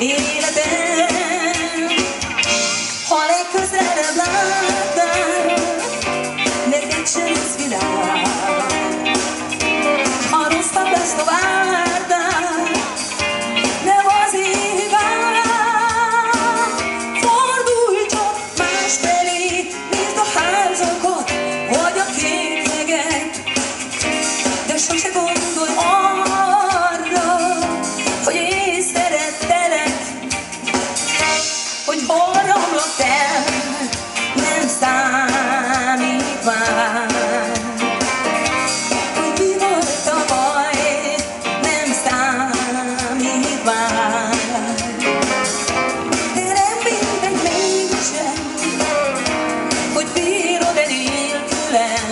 életem. Ha legközelebb láttál,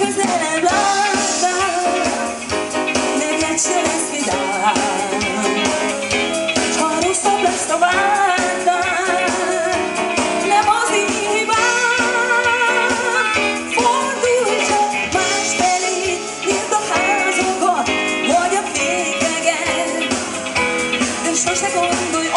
legközelebb lassam, neked se lesz vidám. Ha a bántás, nem az én hibám. Fordulj csak más de sose gondolj